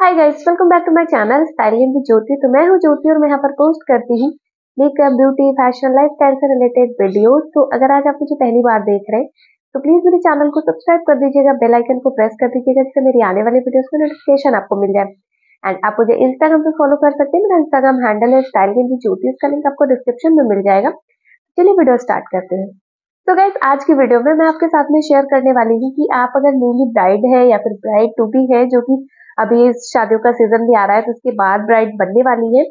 Hi guys welcome back to my channel styling with Jyoti तो मैं हूँ ज्योति और मैं यहाँ पर पोस्ट करती हूँ मेकअप ब्यूटी फ़ैशन लाइफस्टाइल से रिलेटेड वीडियोस तो अगर आज आप मुझे पहली बार देख रहे हैं तो प्लीज़ मेरे चैनल को सब्सक्राइब कर दीजिएगा बेल आइकन को प्रेस कर दीजिएगा, जिससे मेरी आने वाली वीडियोस में नोटिफिकेशन आपको मिल जाए। एंड आप मुझे इंस्टाग्राम पे फॉलो कर सकते हैं। मेरा इंस्टाग्राम हैंडल है स्टाइलिंग विद ज्योति इसका लिंक आपको डिस्क्रिप्शन में मिल जाएगा। चलिए वीडियो स्टार्ट करते हैं। तो गाइस आज की वीडियो में मैं आपके साथ में शेयर करने वाली हूँ कि आप अगर न्यूली ब्राइड है या फिर ब्राइड टू बी है, जो कि अभी शादियों का सीज़न भी आ रहा है तो उसके बाद ब्राइड बनने वाली है।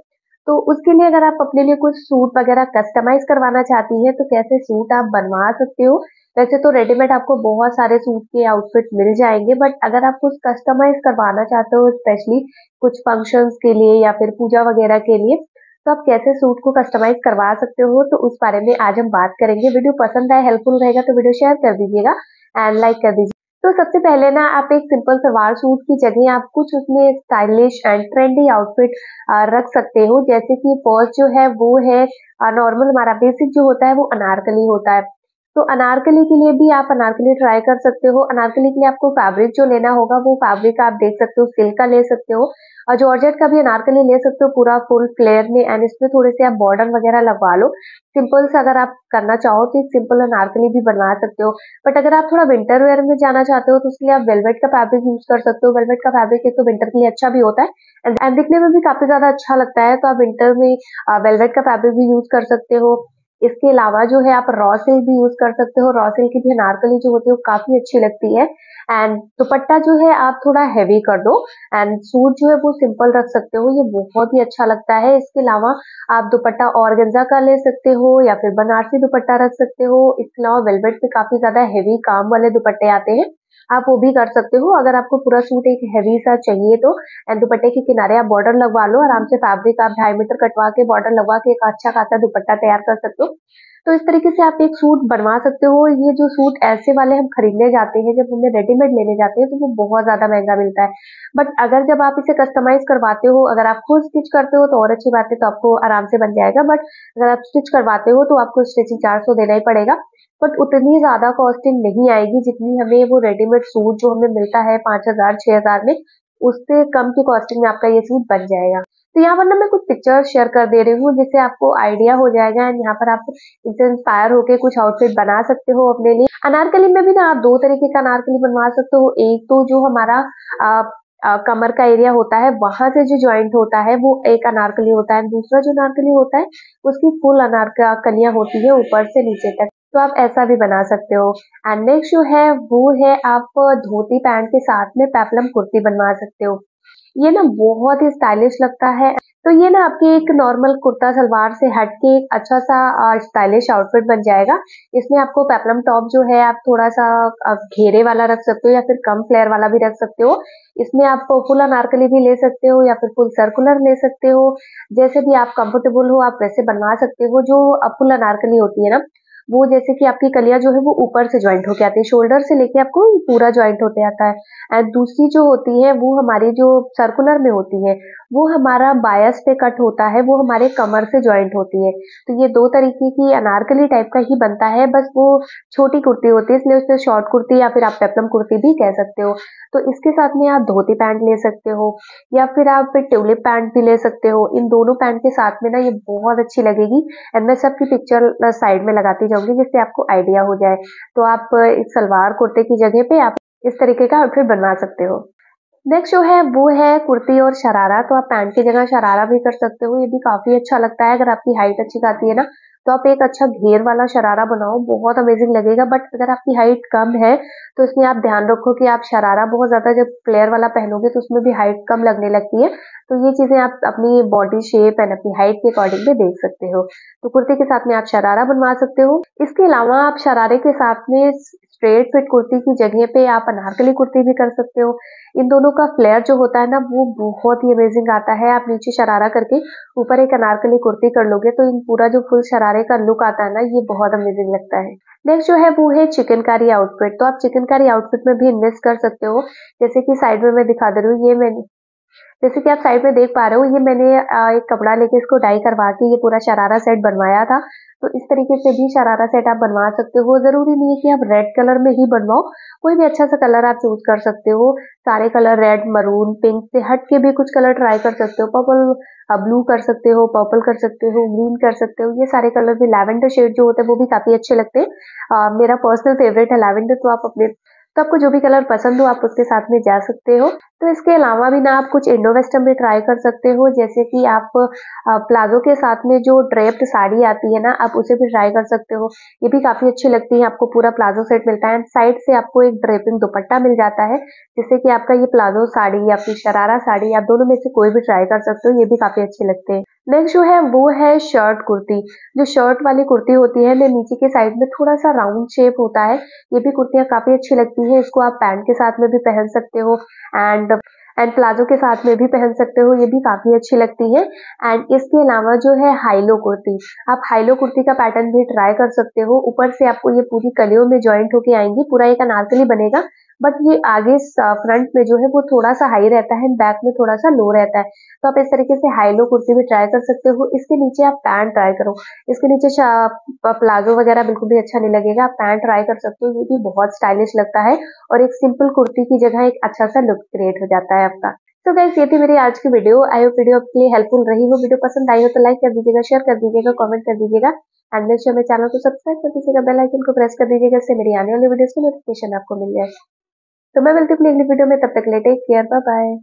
तो उसके लिए अगर आप अपने लिए कुछ सूट वगैरह कस्टमाइज करवाना चाहती हैं तो कैसे सूट आप बनवा सकते हो? वैसे तो रेडीमेड आपको बहुत सारे सूट के आउटफिट मिल जाएँगे बट अगर आप कुछ कस्टमाइज करवाना चाहते हो स्पेशली कुछ फ़ंक्शंस के लिए या फिर पूजा वगैरह के लिए तो आप कैसे सूट को कस्टमाइज करवा सकते हो? तो उस बारे में आज हम बात करेंगे। वीडियो पसंद आए हेल्पफुल रहेगा तो वीडियो शेयर कर दीजिएगा एंड लाइक कर दीजिए। तो सबसे पहले ना आप एक सिंपल सलवार सूट की जगह आप कुछ उसमें स्टाइलिश एंड ट्रेंडी आउटफिट रख सकते हो। जैसे कि फ़र्स्ट जो है वो है नॉर्मल हमारा बेसिक जो होता है वो अनारकली होता है। तो अनारकली के लिए भी आप अनारकली ट्राई कर सकते हो। अनारकली के लिए आपको फैब्रिक जो लेना होगा, वो फैब्रिक आप देख सकते हो सिल्क का ले सकते हो। और जॉर्जेट का भी अनारकली ले सकते हो पूरा फुल फ्लेयर में एंड इसमें थोड़े से आप बॉर्डर वगैरह लगवा लो। सिंपल से अगर आप करना चाहो तो एक सिंपल अनारकली भी बनवा सकते हो। बट अगर आप थोड़ा विंटर वेयर में जाना चाहते हो तो उसके लिए आप वेलवेट का फैब्रिक यूज़ कर सकते हो। वेलवेट का फैब्रिक एक तो विंटर के लिए अच्छा भी होता है एंड दिखने में भी काफ़ी ज़्यादा अच्छा लगता है। तो आप विंटर में वेलवेट का फैब्रिक भी यूज़ कर सकते हो। इसके अलावा जो है आप रॉ सिल्क भी यूज़ कर सकते हो। रॉ सिल्क की भी अनारकली जो होती है वो काफ़ी अच्छी लगती है। एंड दुपट्टा जो है आप थोड़ा हैवी कर दो। एंड सूट जो है वो सिंपल रख सकते हो। ये बहुत ही अच्छा लगता है। इसके अलावा आप दुपट्टा ऑर्गेंजा का ले सकते हो या फिर बनारसी दुपट्टा रख सकते हो। इसके अलावा वेलवेट पे काफ़ी ज़्यादा हैवी काम वाले दुपट्टे आते हैं। आप वो भी कर सकते हो। अगर आपको पूरा सूट एक हैवी सा चाहिए तो एंड दुपट्टे के किनारे आप बॉर्डर लगवा लो। आराम से फैब्रिक आप ढाई मीटर कटवा के बॉर्डर लगवा के एक अच्छा खासा दुपट्टा तैयार कर सकते हो। तो इस तरीके से आप एक सूट बनवा सकते हो। ये जो सूट ऐसे वाले हम खरीदने जाते हैं, जब हमें रेडीमेड लेने जाते हैं तो वो बहुत ज़्यादा महँगा मिलता है। बट अगर जब आप इसे कस्टमाइज करवाते हो, अगर आप खुद स्टिच करते हो तो और अच्छी बात है तो आपको आराम से बन जाएगा। बट अगर आप स्टिच करवाते हो तो आपको स्टिचिंग चार्ज तो देना ही पड़ेगा। बट उतनी ज़्यादा कॉस्टिंग नहीं आएगी जितनी हमें वो रेडीमेड सूट जो हमें मिलता है पाँच हज़ार, छह हज़ार में, उससे कम की कॉस्टिंग में आपका ये सूट बन जाएगा। तो यहाँ पर ना मैं कुछ पिक्चर शेयर कर दे रही हूँ जिससे आपको आइडिया हो जाएगा एंड यहाँ पर आप इनसे इंस्पायर होकर कुछ आउटफिट बना सकते हो अपने लिए। अनारकली में भी ना आप दो तरीके का अनारकली बनवा सकते हो। एक तो जो हमारा आ, आ, कमर का एरिया होता है वहाँ से जो ज्वाइंट होता है वो एक अनारकली होता है दूसरा जो अनारकली होता है उसकी फुल अनारकलियाँ होती है ऊपर से नीचे तक। तो आप ऐसा भी बना सकते हो। एंड नेक्स्ट जो है वो है आप धोती पैंट के साथ में पेपलम कुर्ती बनवा सकते हो। ये ना बहुत ही स्टाइलिश लगता है। तो ये ना आपके एक नॉर्मल कुर्ता सलवार से हट के एक अच्छा सा स्टाइलिश आउटफिट बन जाएगा। इसमें आपको पेपलम टॉप जो है, आप थोड़ा सा घेरे वाला रख सकते हो या फिर कम फ्लेयर वाला भी रख सकते हो। इसमें आप फुल अनारकली भी ले सकते हो या फिर फुल सर्कुलर ले सकते हो। जैसे भी आप कंफर्टेबल हो, आप वैसे बनवा सकते हो, जो फुल अनारकली होती है ना। वो जैसे कि आपकी कलिया जो है वो ऊपर से ज्वाइंट होके आती है शोल्डर से लेके आपको पूरा ज्वाइंट होते आता है। एंड दूसरी जो होती है, वो हमारी जो सर्कुलर में होती है वो हमारा बायस पे कट होता है, वो हमारे कमर से ज्वाइंट होती है। तो ये दो तरीके की अनारकली टाइप का ही बनता है, बस वो छोटी कुर्ती होती है, इसलिए उससे शॉर्ट कुर्ती या फिर आप पेपलम कुर्ती भी कह सकते हो। तो इसके साथ में आप धोती पैंट ले सकते हो, या फिर आप ट्यूलिप पैंट भी ले सकते हो। इन दोनों पैंट के साथ में ना ये बहुत अच्छी लगेगी एंड मैं सबकी पिक्चर साइड में लगाती जाऊँगी जिससे आपको आइडिया हो जाए। तो आप इस सलवार कुर्ते की जगह पे आप इस तरीके का आउटफिट बनवा सकते हो। नेक्स्ट जो है, वो है कुर्ती और शरारा। तो आप पैंट की जगह शरारा भी कर सकते हो। ये भी काफ़ी अच्छा लगता है। अगर आपकी हाइट अच्छी खाती है ना तो आप एक अच्छा घेर वाला शरारा बनाओ। बहुत अमेजिंग लगेगा। बट अगर आपकी हाइट कम है तो इसमें आप ध्यान रखो कि आप शरारा बहुत ज़्यादा जब प्लेयर वाला पहनोगे तो उसमें भी हाइट कम लगने लगती है। तो ये चीज़ें आप अपनी बॉडी शेप एंड अपनी हाइट के अकॉर्डिंग भी देख सकते हो। तो कुर्ते के साथ में आप शरारा बनवा सकते हो। इसके अलावा आप शरारे के साथ में स्ट्रेट फिट कुर्ती की जगह पे आप अनारकली कुर्ती भी कर सकते हो। इन दोनों का फ्लेयर जो होता है ना, वो बहुत ही अमेजिंग आता है। आप नीचे शरारा करके ऊपर एक अनारकली कुर्ती कर लोगे तो इन पूरा जो फुल शरारे का लुक आता है ना, ये बहुत अमेजिंग लगता है। नेक्स्ट जो है, वो है चिकनकारी आउटफिट तो आप चिकनकारी आउटफिट में भी इन्वेस्ट कर सकते हो। जैसे कि साइड में मैं दिखा दे रही हूँ, ये मैंने जैसे कि आप साइड में देख पा रहे हो, ये मैंने एक कपड़ा लेके इसको डाई करवा के ये पूरा शरारा सेट बनवाया था। तो इस तरीके से भी शरारा सेट आप बनवा सकते हो। ज़रूरी नहीं है कि आप रेड कलर में ही बनवाओ, कोई भी अच्छा सा कलर आप चूज़ कर सकते हो। सारे कलर रेड मरून पिंक से हट के भी कुछ कलर ट्राई कर सकते हो। पर्पल ब्लू कर सकते हो पर्पल कर सकते हो ग्रीन कर सकते हो। ये सारे कलर भी लैवेंडर शेड जो होते हैं, वो भी काफ़ी अच्छे लगते हैं। मेरा पर्सनल फेवरेट है लैवेंडर तो आप अपने तो आपको जो भी कलर पसंद हो, आप उसके साथ में जा सकते हो। तो इसके अलावा भी ना आप कुछ इंडो वेस्टर्न भी ट्राई कर सकते हो, जैसे कि आप प्लाजो के साथ में जो ड्रेप्ड साड़ी आती है ना, आप उसे भी ट्राई कर सकते हो। ये भी काफ़ी अच्छी लगती है, आपको पूरा प्लाजो सेट मिलता है। साइड से आपको एक ड्रेपिंग दुपट्टा मिल जाता है, जिससे कि आपका ये प्लाजो साड़ी या फिर शरारा साड़ी, आप दोनों में से कोई भी ट्राई कर सकते हो, ये भी काफ़ी अच्छे लगते हैं। नेक्स्ट जो है, वो है शर्ट कुर्ती। जो शर्ट वाली कुर्ती होती है, मैं नीचे के साइड में थोड़ा सा राउंड शेप होता है, ये भी कुर्तियाँ काफ़ी अच्छी लगती है। इसको आप पैंट के साथ में भी पहन सकते हो एंड एंड प्लाजो के साथ में भी पहन सकते हो, ये भी काफ़ी अच्छी लगती है। एंड इसके अलावा जो है हाइलो कुर्ती। आप हाइलो कुर्ती का पैटर्न भी ट्राई कर सकते हो। ऊपर से आपको ये पूरी कलियों में ज्वाइंट होके आएँगी। पूरा एक अनारकली बनेगा। बट ये आगे फ्रंट में जो है वो थोड़ा सा हाई रहता है बैक में थोड़ा सा लो रहता है। तो आप इस तरीके से हाई लो कुर्ती भी ट्राई कर सकते हो। इसके नीचे आप पैंट ट्राई करो। इसके नीचे प्लाजो वगैरह बिल्कुल भी अच्छा नहीं लगेगा। आप पैंट ट्राई कर सकते हो। ये भी बहुत स्टाइलिश लगता है और एक सिंपल कुर्ती की जगह एक अच्छा सा लुक क्रिएट हो जाता है आपका। तो गाइस ये थी मेरी आज की वीडियो आई होप वीडियो आपके लिए हेल्पफुल रही हो। वीडियो पसंद आई हो तो लाइक कर दीजिएगा शेयर कर दीजिएगा कमेंट कर दीजिएगा। एंड मेरे चैनल को सब्सक्राइब कर दीजिएगा। बेल आइकन को प्रेस कर दीजिएगा। इससे मेरी आने वाली वीडियोस की नोटिफिकेशन आपको मिल जाए तो मैं मिलती हूँ अपनी अगली वीडियो में, तब तक ले टेक केयर बाय बाय